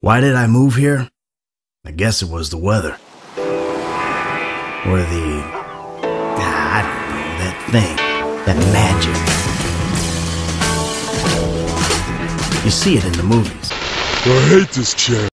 Why did I move here? I guess it was the weather. Or the—I ah, don't know, that thing. That magic. You see it in the movies. I hate this chair.